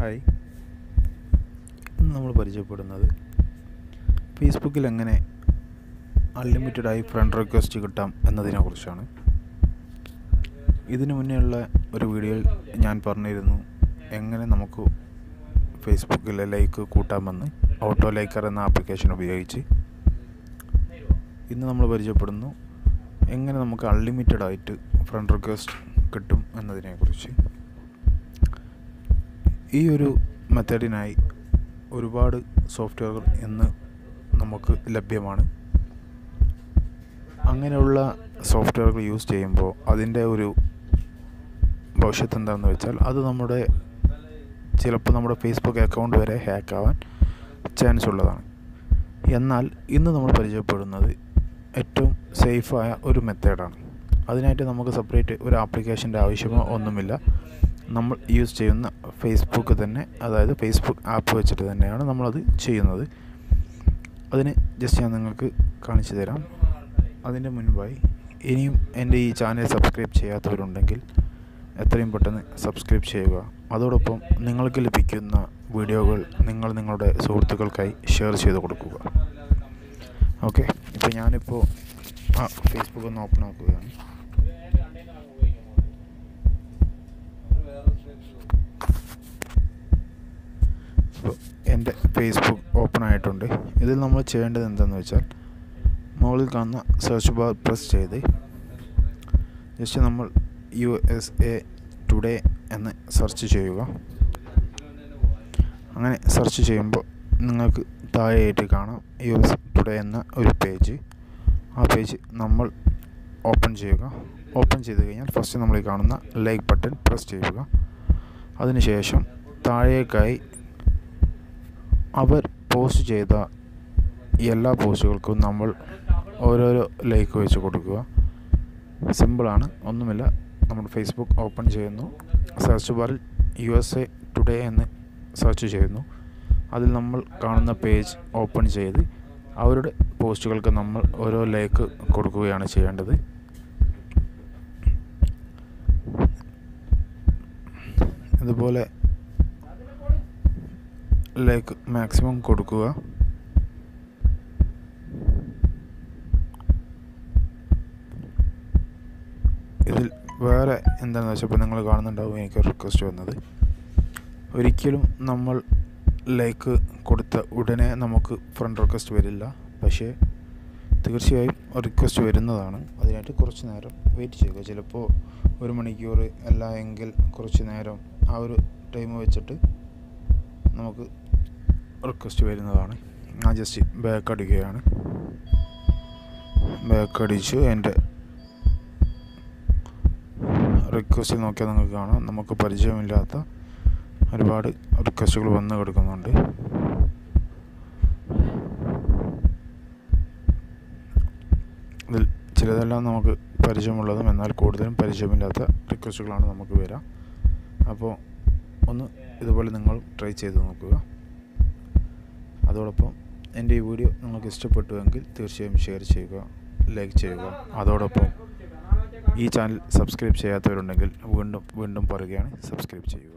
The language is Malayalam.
ഹായ്. ഇന്ന് നമ്മൾ പരിചയപ്പെടുന്നത് ഫേസ്ബുക്കിൽ എങ്ങനെ അൺലിമിറ്റഡായി ഫ്രണ്ട് റിക്വസ്റ്റ് കിട്ടാം എന്നതിനെക്കുറിച്ചാണ്. ഇതിനു മുന്നേ ഉള്ള ഒരു വീഡിയോയിൽ ഞാൻ പറഞ്ഞിരുന്നു എങ്ങനെ നമുക്ക് ഫേസ്ബുക്കിലെ ലൈക്ക് കൂട്ടാമെന്ന് ഓട്ടോ ലൈക്കർ എന്ന ആപ്ലിക്കേഷൻ ഉപയോഗിച്ച്. ഇന്ന് നമ്മൾ പരിചയപ്പെടുന്നു എങ്ങനെ നമുക്ക് അൺലിമിറ്റഡ് ആയിട്ട് ഫ്രണ്ട് റിക്വസ്റ്റ് കിട്ടും എന്നതിനെക്കുറിച്ച്. ഈ ഒരു മെത്തേഡിനായി ഒരുപാട് സോഫ്റ്റ്വെയറുകൾ ഇന്ന് നമുക്ക് ലഭ്യമാണ്. അങ്ങനെയുള്ള സോഫ്റ്റ്വെയറുകൾ യൂസ് ചെയ്യുമ്പോൾ അതിന്റെ ഒരു ഭവിഷ്യത്ത് എന്താണെന്ന് വെച്ചാൽ അത് നമ്മുടെ ചിലപ്പോൾ നമ്മുടെ ഫേസ്ബുക്ക് അക്കൗണ്ട് വരെ ഹാക്ക് ആവാൻ ചാൻസ് ഉള്ളതാണ്. എന്നാൽ ഇന്ന് നമ്മൾ പരിചയപ്പെടുന്നത് ഏറ്റവും സേഫായ ഒരു മെത്തേഡാണ് അതിനായിട്ട് നമുക്ക് സെപ്പറേറ്റ് ഒരു ആപ്ലിക്കേഷന്റെ ആവശ്യമോ ഒന്നുമില്ല. നമ്മൾ യൂസ് ചെയ്യുന്ന ഫേസ്ബുക്ക് തന്നെ അതായത് ഫേസ്ബുക്ക് ആപ്പ് വെച്ചിട്ട് തന്നെയാണ് നമ്മളത് ചെയ്യുന്നത്. അതിന് ജസ്റ്റ് ഞാൻ നിങ്ങൾക്ക് കാണിച്ചു തരാം. അതിന്റെ മുൻപായി ഇനിയും എന്റെ ഈ ചാനൽ സബ്സ്ക്രൈബ് ചെയ്യാത്തവരുണ്ടെങ്കിൽ എത്രയും പെട്ടെന്ന് സബ്സ്ക്രൈബ് ചെയ്യുക. അതോടൊപ്പം നിങ്ങൾക്ക് ലഭിക്കുന്ന വീഡിയോകൾ നിങ്ങൾ നിങ്ങളുടെ സുഹൃത്തുക്കൾക്കായി ഷെയർ ചെയ്ത് കൊടുക്കുക. ഓക്കെ ഇപ്പോൾ ഞാനിപ്പോൾ ആ ഫേസ്ബുക്ക് ഒന്ന് ഓപ്പൺ ആക്കുകയാണ് ഇപ്പോൾ എന്റെ ഫേസ്ബുക്ക് ഓപ്പൺ ആയിട്ടുണ്ട്. ഇതിൽ നമ്മൾ ചെയ്യേണ്ടത് എന്താണെന്ന് വെച്ചാൽ മുകളിൽ കാണുന്ന സെർച്ച് ബാർ പ്രസ് ചെയ്ത് ജസ്റ്റ് നമ്മൾ യു എസ് എ ടുഡേ എന്ന് സെർച്ച് ചെയ്യുക. അങ്ങനെ സെർച്ച് ചെയ്യുമ്പോൾ നിങ്ങൾക്ക് താഴെയായിട്ട് കാണാം യു എസ് ടുഡേ എന്ന ഒരു പേജ് ആ പേജ് നമ്മൾ ഓപ്പൺ ചെയ്യുക. ഓപ്പൺ ചെയ്ത് കഴിഞ്ഞാൽ ഫസ്റ്റ് നമ്മൾ ഈ കാണുന്ന ലൈക്ക് ബട്ടൺ പ്രസ് ചെയ്യുക. അതിനുശേഷം താഴേക്കായി അവർ പോസ്റ്റ് ചെയ്ത എല്ലാ പോസ്റ്റുകൾക്കും നമ്മൾ ഓരോരോ ലൈക്ക് വെച്ച് കൊടുക്കുക. സിമ്പിളാണ് ഒന്നുമില്ല. നമ്മൾ ഫേസ്ബുക്ക് ഓപ്പൺ ചെയ്യുന്നു. സെർച്ച് ബാറിൽ യു എസ് എ ടുഡേ എന്ന് സെർച്ച് ചെയ്യുന്നു. അതിൽ നമ്മൾ കാണുന്ന പേജ് ഓപ്പൺ ചെയ്ത് അവരുടെ പോസ്റ്റുകൾക്ക് നമ്മൾ ഓരോ ലൈക്ക് കൊടുക്കുകയാണ് ചെയ്യേണ്ടത്. ഇതുപോലെ ലൈക്ക് മാക്സിമം കൊടുക്കുക. ഇതിൽ വേറെ എന്താണെന്ന് വെച്ചാൽ ഇപ്പോൾ നിങ്ങൾ കാണുന്നുണ്ടാവും എനിക്ക് റിക്വസ്റ്റ് വന്നത്. ഒരിക്കലും നമ്മൾ ലൈക്ക് കൊടുത്ത ഉടനെ നമുക്ക് ഫ്രണ്ട് റിക്വസ്റ്റ് വരില്ല. പക്ഷേ തീർച്ചയായും റിക്വസ്റ്റ് വരുന്നതാണ്. അതിനായിട്ട് കുറച്ച് നേരം വെയിറ്റ് ചെയ്യുക. ചിലപ്പോൾ ഒരു മണിക്കൂർ അല്ല എങ്കിൽ കുറച്ച് നേരം ആ ഒരു ടൈം വെച്ചിട്ട് നമുക്ക് റിക്വസ്റ്റ് വരുന്നതാണ്. ഞാൻ ജസ്റ്റ് ബാക്ക് അടിക്കുകയാണ്. ബാക്ക് അടിച്ചു എന്റെ റിക്വസ്റ്റ് നോക്കിയാൽ നിങ്ങൾക്ക് കാണാം. നമുക്ക് പരിചയമില്ലാത്ത ഒരുപാട് റിക്വസ്റ്റുകൾ വന്നു കിടക്കുന്നുണ്ട്. ഇതിൽ ചിലതെല്ലാം നമുക്ക് പരിചയമുള്ളതും എന്നാൽ കൂടുതലും പരിചയമില്ലാത്ത റിക്വസ്റ്റുകളാണ് നമുക്ക് വരാം. അപ്പോൾ ഒന്ന് ഇതുപോലെ നിങ്ങൾ ട്രൈ ചെയ്ത് നോക്കുക. അതോടൊപ്പം എന്റെ ഈ വീഡിയോ നിങ്ങൾക്ക് ഇഷ്ടപ്പെട്ടുവെങ്കിൽ തീർച്ചയായും ഷെയർ ചെയ്യുക ലൈക്ക് ചെയ്യുക. അതോടൊപ്പം ഈ ചാനൽ സബ്സ്ക്രൈബ് ചെയ്യാത്തവരുണ്ടെങ്കിൽ വീണ്ടും വീണ്ടും പറയുകയാണ് സബ്സ്ക്രൈബ് ചെയ്യുക.